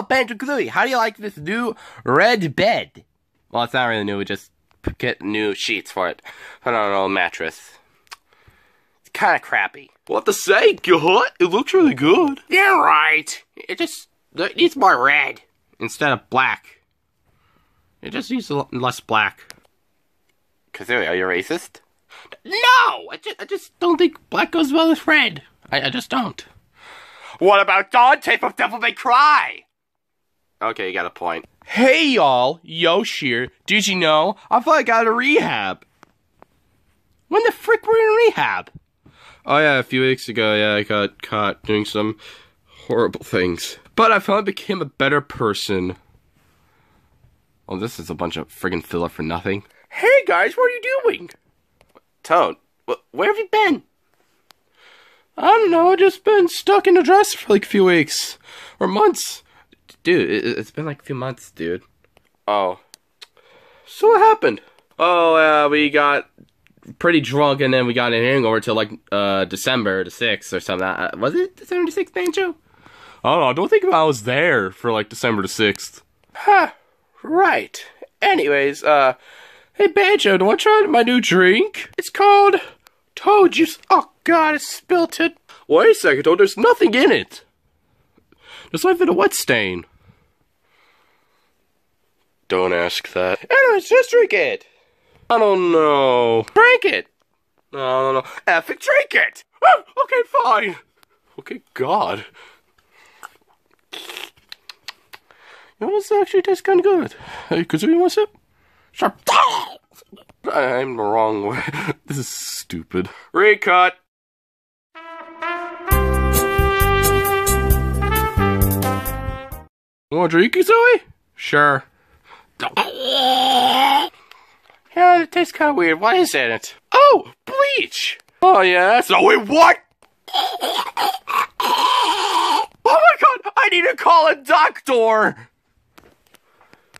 Oh, so, Banjo how do you like this new red bed? Well, it's not really new. We just get new sheets for it. Put on an old mattress. It's kind of crappy. What the to say, good? It looks really good. Yeah, right. It just it needs more red instead of black. It just needs less black. Kazooie, are you racist? No! I just, I just don't think black goes well with red. I, I just don't. What about Dante from Devil May Cry? Okay, you got a point. Hey y'all, Yosh here. Did you know? I thought I got a rehab. When the frick were you in rehab? Oh yeah, a few weeks ago, yeah, I got caught doing some horrible things. But I finally became a better person. Oh, this is a bunch of friggin' filler for nothing. Hey guys, what are you doing? Toad, wh- where have you been? I don't know, I just been stuck in a dress for like a few weeks. Or months. Dude, it, it's been like a few months, dude. Oh. So what happened? Oh, uh, we got pretty drunk and then we got in an hangover till like uh December the 6th or something. Uh, was it December the 6th, Banjo? I don't know, I don't think I was there for like December the 6th. Huh, right. Anyways, uh, hey Banjo, do you want to try my new drink? It's called Toad Juice. Oh god, I spilt it. Wait a second, Toad, there's nothing in it. There's not even a wet stain. Don't ask that. Anyways, just drink it. I don't know. Drink it. No, no, no. Epic, drink it. Oh, okay, fine. Okay, God. You know, this actually tastes kind of good. Hey, could you want a sip? Sure. I'm the wrong way. This is stupid. Recut. You want a drink, Zoe? Sure. Yeah, it tastes kind of weird. What is in it? Oh, bleach. Oh yeah. So wait, what? Oh my god! I need to call a doctor.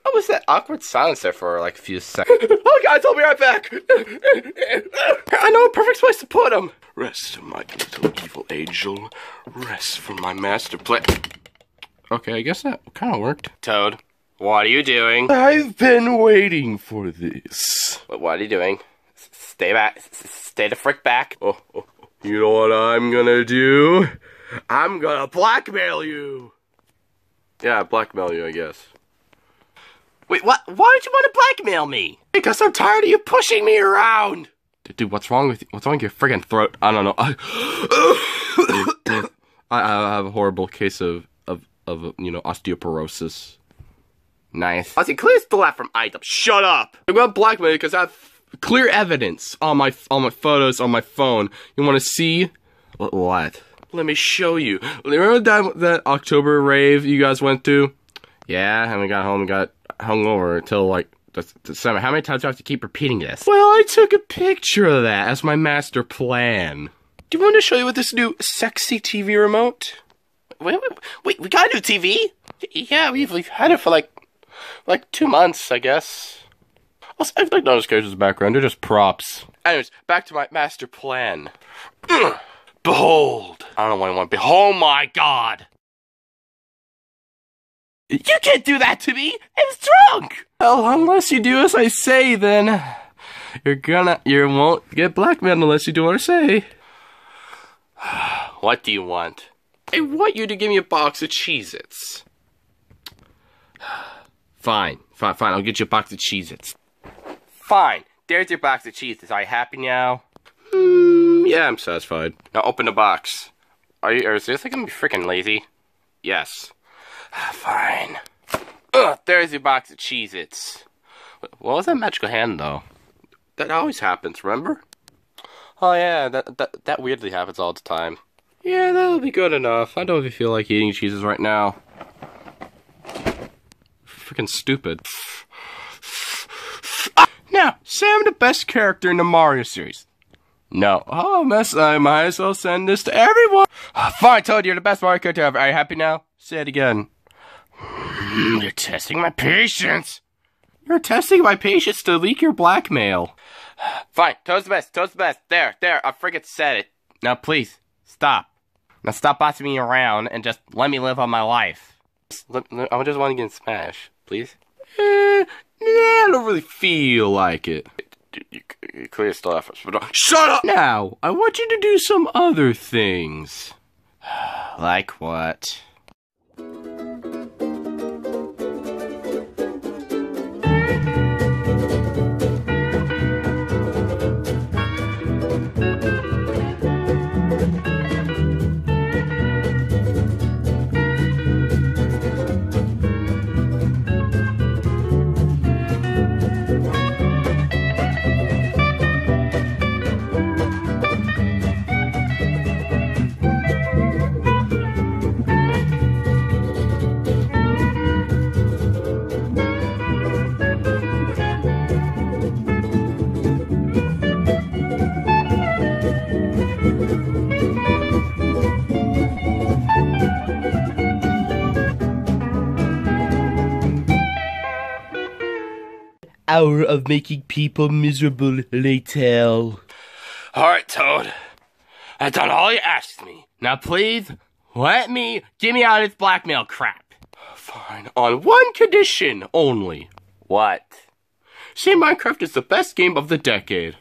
What was that awkward silence there for like a few seconds? oh guys, I'll be right back. I know a perfect place to put him. Rest, my little evil angel. Rest from my master plan. Okay, I guess that kind of worked. Toad, what are you doing? I've been waiting for this. What, what are you doing? S- Stay back. S- Stay the frick back. Oh, oh, oh. you know what I'm gonna do? I'm gonna blackmail you. Yeah, blackmail you, I guess. Wait, what? Why would you want to blackmail me? Because I'm tired of you pushing me around. Dude, what's wrong with you? What's wrong with your friggin' throat? I don't know. I, I, I have a horrible case of, of, of, you know, osteoporosis. Nice. I see clear the left from item. Shut up. I'm gonna blackmail you because I have clear evidence on my on my photos on my phone. You want to see? What? What? Let me show you. Remember that that October rave you guys went to? Yeah, and we got home and got hungover until like December. How many times do I have to keep repeating this? Well, I took a picture of that as my master plan. Do you want to show you with this new sexy TV remote? Wait, wait, wait, we got a new TV? Yeah, we've we've had it for like like two months, I guess. Also, I've like in the background. They're just props. Anyways, back to my master plan. Behold. I don't I want to be. Oh my god. You can't do that to me! I was drunk! Well, unless you do as I say, then you're gonna you won't get blackmailed unless you do what I say. What do you want? I want you to give me a box of Cheez-Its. Fine, fine, fine. I'll get you a box of Cheez-Its. Fine. There's your box of Cheez-Its. Are you happy now? Mm, yeah, I'm satisfied. Now open the box. Are you, or is this gonna be freaking lazy? Yes. Fine. Ugh, there's your box of Cheez-Its. Wh- What was that magical hand, though? That always happens, remember? Oh, yeah, that, that, that weirdly happens all the time. Yeah, that'll be good enough. I don't even feel like eating cheeses right now. Freaking stupid. Now, Sam, the best character in the Mario series. No. Oh, mess, I might as well send this to everyone. Ah, fine, told you, you're the best Mario character ever. Are you happy now? Say it again. Hmm, you're testing my patience. You're testing my patience to leak your blackmail. Fine, Toad's the best, Toad's the best. There, there, I freaking said it. Now, please, stop. Now, stop bossing me around and just let me live on my life. I just want to get Smash, please. Eh, I don't really feel like it. Clear stuff. Shut up! Now, I want you to do some other things. Like what? Hour of making people miserable later. Alright, Toad. I've done all you asked me. Now please, let me, get me out of this blackmail crap. Fine, on one condition only. What? Say Minecraft is the best game of the decade.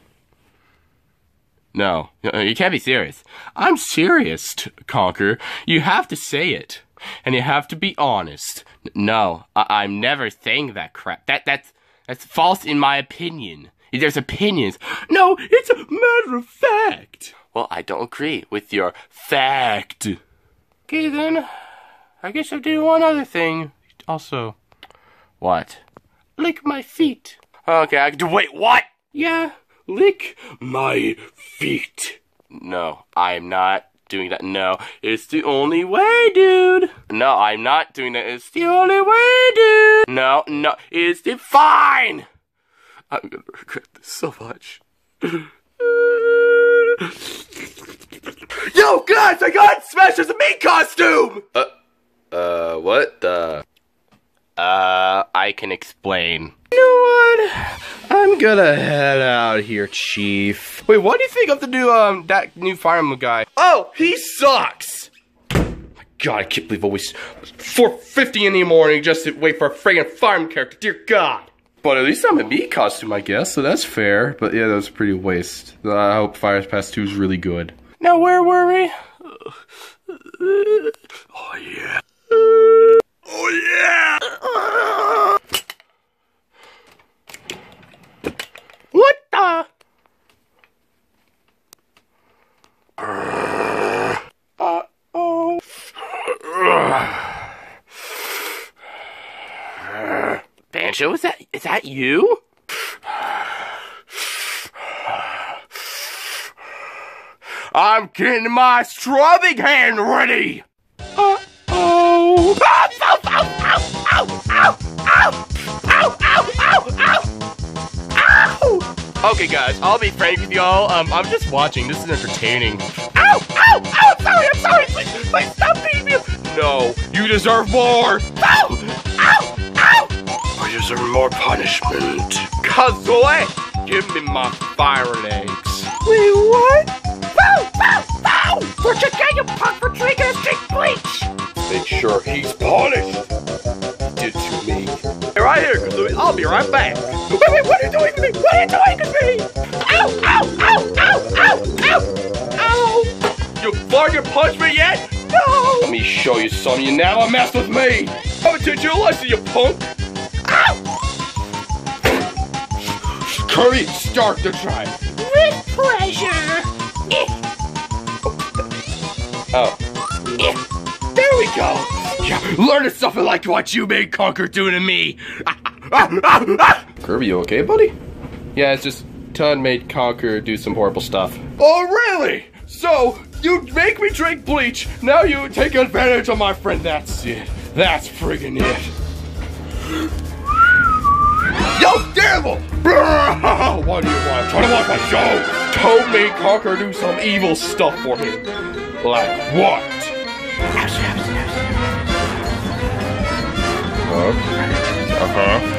No, uh, you can't be serious. I'm serious, Conker. You have to say it. And you have to be honest. No, I- I'm never saying that crap. That that's that's false in my opinion. There's opinions. No, it's a matter of fact. Well, I don't agree with your fact. Okay then. I guess I'll do one other thing. Also, What? lick my feet. Okay, I can do. Wait, what? Yeah, lick my feet. No, I'm not doing that. No, it's the only way, dude. No, I'm not doing that. It's the only way, dude. No, no, it's the fine. I'm gonna regret this so much. Yo, guys, I got Smash as a meat costume! Uh, uh, what the? Uh, I can explain. You know what? I'm gonna head out here, Chief. Wait, what do you think of the new, um, that new fireman guy? Oh, he sucks! My God, I can't believe always 4.50 in the morning just to wait for a friggin' fireman character, dear God! But at least I'm in meat costume, I guess, so that's fair. But yeah, that was pretty waste. I hope Fires Pass 2 is really good. Now, where were we? Oh, yeah. Oh, yeah! What the? Uh oh. Banjo, is that is that you? I'm getting my scrubbing hand ready. Okay, guys, I'll be frank with y'all. Um, I'm just watching. This is entertaining. Ow! Ow! Ow! I'm sorry! I'm sorry! Please, please stop beating me! No, you deserve more! Ow! Ow! Ow! I deserve more punishment. Kazooie, give me my fire eggs. Wait, what? Ow! Ow! Ow! Where'd you get, you punk for drinking a straight bleach? Make sure he's punished. He did to me. Hey, right here, Kazooie. I'll be right back. Wait, wait, what are you doing to me? What are you doing to me? Ow! Ow! Ow! Ow! Ow! Ow! Ow! You fucking punched me yet? No! Let me show you something. You never mess with me. Haven't teach you a lesson, you punk. Ow! Curry, start the drive. With pleasure. Eh. Oh. Eh. There we go. Yeah, learn something like what you made Conker do to me. Kirby, you okay, buddy? Yeah, it's just Todd made Conker do some horrible stuff. Oh, really? So, you make me drink bleach, now you take advantage of my friend. That's it. That's friggin' it. Yo, Devil! What do you want? Trying to watch my show? Toad made Conker do some evil stuff for him. Like what? Uh-huh. Uh-huh.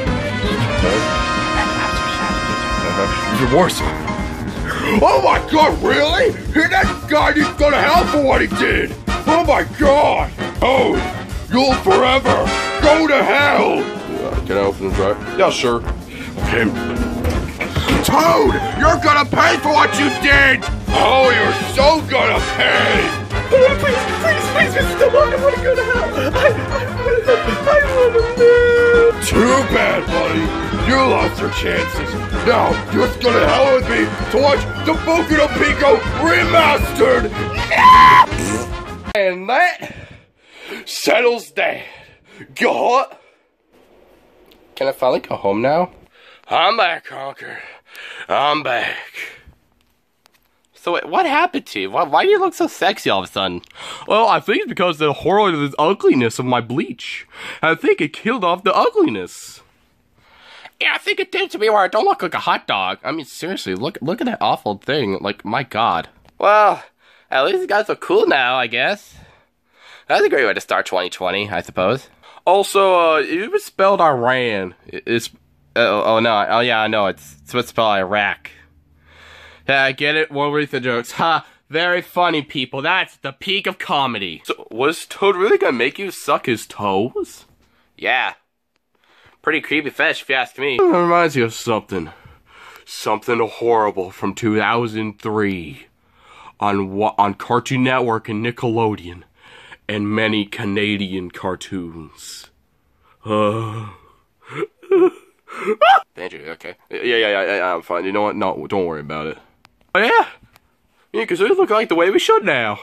Even worse. Oh my god, really? He, that guy needs to go to hell for what he did! Oh my god! Oh, You'll forever go to hell! Uh, can I open the drawer? Yeah, sure. Okay. Toad, you're gonna pay for what you did! Oh, you're so gonna pay! Please, please, please, Mr. Stillbone, I want to go to hell. I, I, I want to live. Too bad, buddy. You lost your chances. Now, you're just gonna hell with me to watch the Boku no Pico remastered! And that settles that. Got? Can I finally go home now? I'm back, Conker. I'm back. So what happened to you? Why, why do you look so sexy all of a sudden? Well, I think it's because of the horror of the ugliness of my bleach. I think it killed off the ugliness. Yeah, I think it did to me where I don't look like a hot dog. I mean, seriously, look look at that awful thing. Like, my god. Well, at least you guys look cool now, I guess. That's a great way to start 2020, I suppose. Also, uh, it was spelled Iran. It's Oh, oh no, oh yeah, I know, it's, it's what's spelled Iraq. Yeah, I get it, World War the jokes. Ha, very funny, people. That's the peak of comedy. so was Toad really gonna make you suck his toes? Yeah. Pretty creepy fetish, if you ask me. That reminds me of something. Something horrible from 2003 on on Cartoon Network and Nickelodeon, and many Canadian cartoons. Uh, Andrew, you okay? yeah, yeah, yeah, yeah, I'm fine. You know what? No, don't worry about it. Oh yeah, yeah, because we look like the way we should now.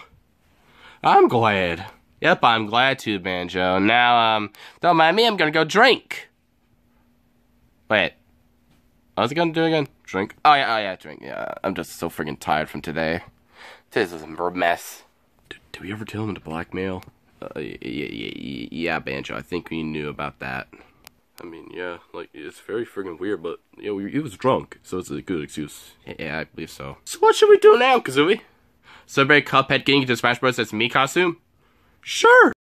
I'm glad. Yep, I'm glad to, Banjo. Now, um, don't mind me, I'm gonna go drink. Wait. What was I gonna do again? Drink? Oh, yeah, oh, yeah, drink. Yeah, I'm just so freaking tired from today. This is a mess. Did, did we ever tell him to blackmail? Uh, yeah, yeah, yeah, Banjo, I think we knew about that. I mean, yeah, like it's very friggin' weird, but you know, he was drunk, so it's a good excuse. Yeah, I believe so. So what should we do now, Kazooie? Celebrate Cuphead getting into Smash Bros. as Mii costume? Sure.